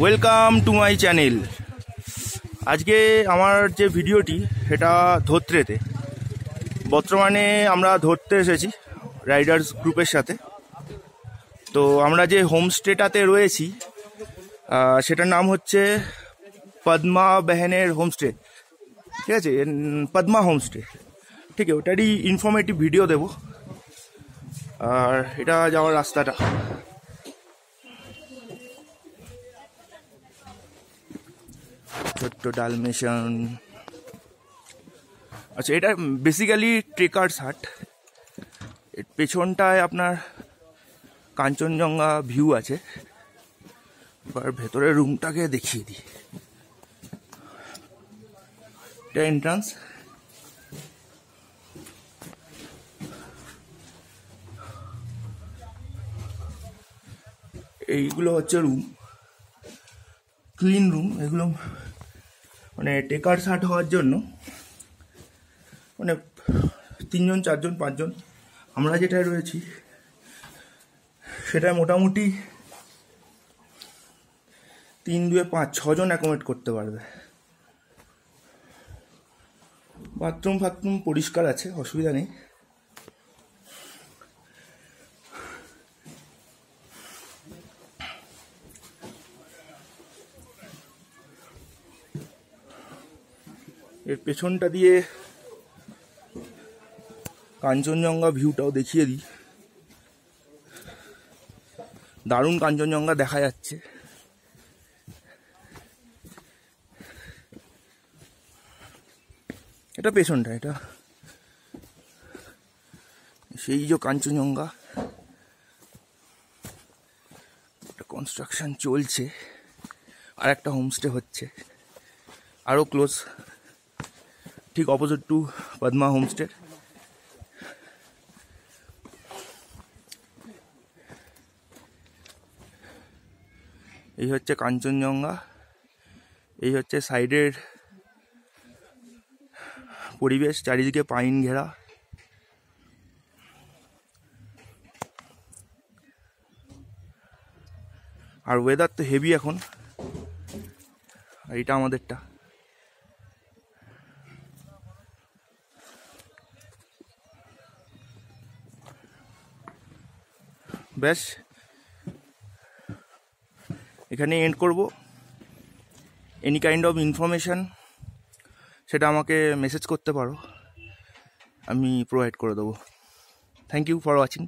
Welcome to my channel আজকে আমার যে ভিডিওটি, সেটা ধোত্রেতে। বর্তমানে আমরা ধরতে এসেছি রাইডার্স গ্রুপের সাথে। তো আমরা যে হোমস্টেটাতে রয়েছি সেটার নাম হচ্ছে পদ্মা বেহেনের হোমস্টে। ঠিক আছে? পদ্মা হোমস্টে। ঠিক আছে, ওটারই ইনফরমেটিভ ভিডিও দেব। আর এটা যাওয়ার রাস্তাটা। ছোট্ট ডালমেশন আচ্ছা এটা বেসিক্যালি ট্রেকার্স হাট। এর পেছনটায় আপনার কাঞ্চনজঙ্ঘা ভিউ আছে। এবার ভেতরের রুমটাকে দেখিয়ে দিই। এটা এন্ট্রান্স এইগুলো হচ্ছে রুম ক্লিন রুম এগুলো মানে টেকার শার্ট হওয়ার জন্য মানে তিনজন, চারজন, পাঁচজন, আমরা যেটায় রয়েছি সেটা মোটামুটি তিন, দুয়ে পাঁচ, ছজন অ্যাকোমোডেট করতে পারবে। বাথরুম ফাথরুম পরিষ্কার আছে, অসুবিধা নেই। এর পেছনটা দিয়ে কাঞ্চনজঙ্ঘা ভিউটাও দেখিয়ে দিই। দারুণ কাঞ্চনজঙ্ঘা দেখা যাচ্ছে। এটা পেছনটা, এটা। সেই যে কাঞ্চনজঙ্ঘা। কনস্ট্রাকশন চলছে। আর একটা হোমস্টে হচ্ছে। আরও ক্লোজ ঠিক অপোজিট টু পদ্মা হোমস্টে এই হচ্ছে কাঞ্চনজঙ্ঘা এই হচ্ছে সাইডের পরিবেশ চারিদিকে পাইন ঘেরা আর ওয়েদার তো হেভি এখন আর এটা আমাদেরটা ব্যাস। এখানে এন্ড করব। এনি কাইন্ড অফ ইনফরমেশান সেটা আমাকে মেসেজ করতে পারো। আমি প্রোভাইড করে দেবো। Thank you for watching